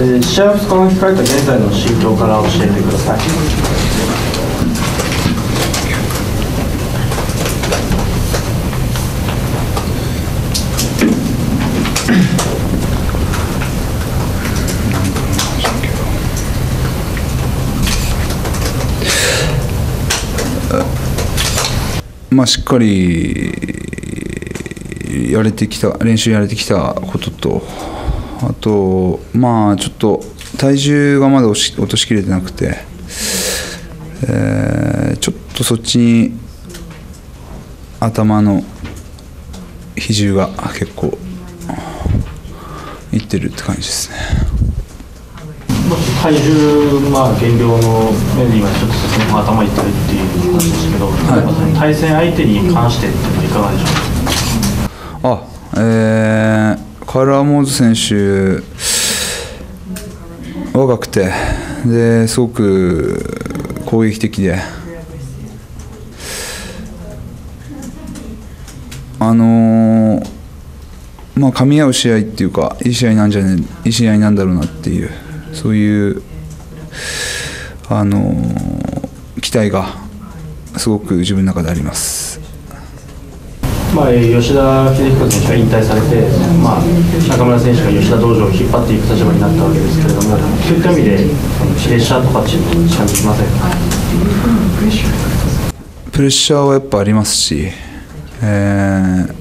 えー試合を2日後に控えた現在の心境から教えてください。まあ、しっかりやれてきた練習やれてきたこととあとまあちょっと体重がまだ落し落としきれてなくて、えーちょっとそっちに頭の比重が結構いってるって感じですね。体重、まあ、減量の面で今、一つその頭痛いっていう話ですけど、例えばその対戦相手に関してっていかがでしょうか？あえー、カール・アモーズ選手若くてですごく攻撃的であのまあ噛み合う試合っていうかいい試合なんじゃねいい試合なんだろうなっていうそういうあの期待がすごく自分の中であります。まあ、吉田秀彦選手が引退されて、まあ、中村選手が吉田道場を引っ張っていく立場になったわけですけれども、そういった意味で、プレッシャーとかっていうのを感じません。プレッシャーはやっぱありますし、えー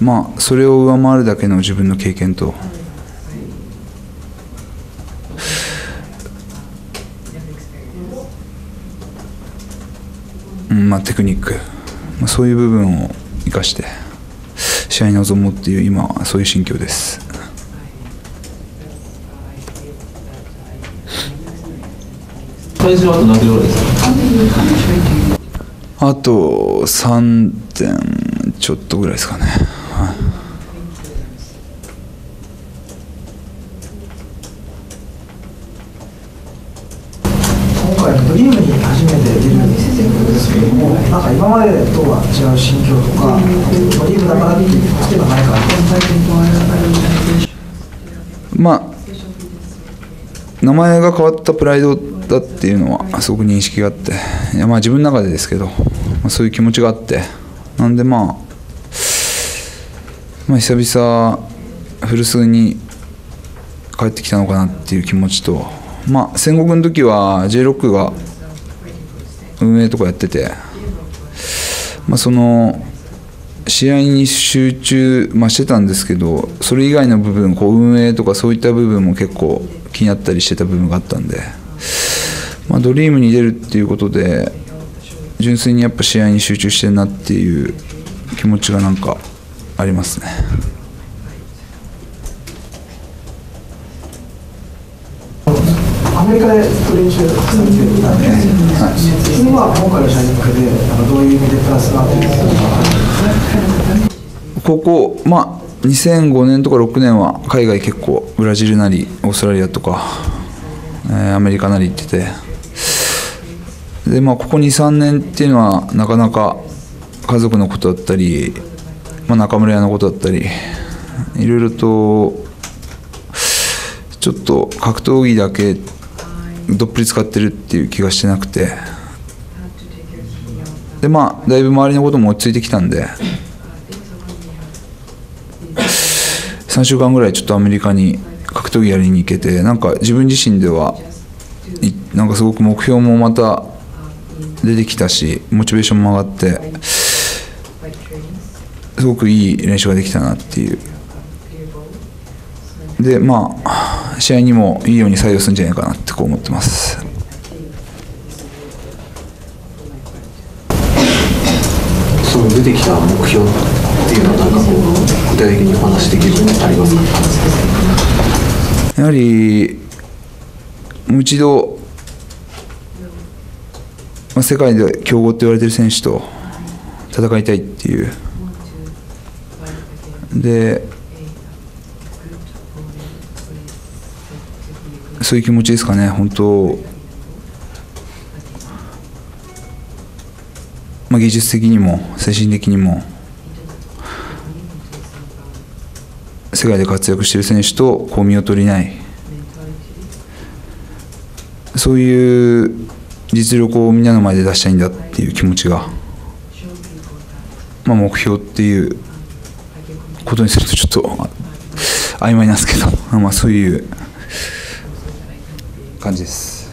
まあそれを上回るだけの自分の経験とまあ、テクニック、そういう部分を生かして試合に臨もうっていう今はそういう心境です。あと何キロですか？あと3点ちょっとぐらいですかね。はい今回ドリームに初めて出るん。ですけども、なんか今までとは違う心境とか、ドリームだからっていうのは何かありまあ名前が変わったプライドだっていうのはすごく認識があっていやまあ自分の中でですけど、まあ、そういう気持ちがあってなんでまあ、まあ、久々古巣に帰ってきたのかなっていう気持ちとまあ戦国の時は J ロックが運営とかやっててまあその試合に集中、まあ、してたんですけどそれ以外の部分こう運営とかそういった部分も結構気になったりしてた部分があったんで、まあ、ドリームに出るっていうことで純粋にやっぱ試合に集中してるなっていう気持ちがなんかありますね。アメリカでずっと練習されてるんで、それは今回の試合に向けて、なんかどういう意味でプラスになってるんですか？ここ、まあ、2005年とか6年は海外結構ブラジルなりオーストラリアとか、えーアメリカなり行ってて。で、まあ、ここ23年っていうのはなかなか家族のことだったり、まあ、中村屋のことだったりいろいろとちょっと格闘技だけどっぷり使ってるっていう気がしてなくて。でまあだいぶ周りのことも落ち着いてきたんで。3週間ぐらいちょっとアメリカに格闘技やりに行けてなんか自分自身ではなんかすごく目標もまた出てきたしモチベーションも上がってすごくいい練習ができたなっていう。でまあ試合にもいいように採用するんじゃないかなってこう思ってます。その出てきた目標っていうのはなんかこう具体的にお話しできるありますか？やはりもう一度、まあ、世界で強豪って言われてる選手と戦いたいっていう。でそういう気持ちですかね。本当、まあ、技術的にも精神的にも世界で活躍している選手とこう見劣りないそういう実力をみんなの前で出したいんだっていう気持ちが、まあ、目標っていうことにするとちょっと曖昧なんですけど、まあ、そういう感じです。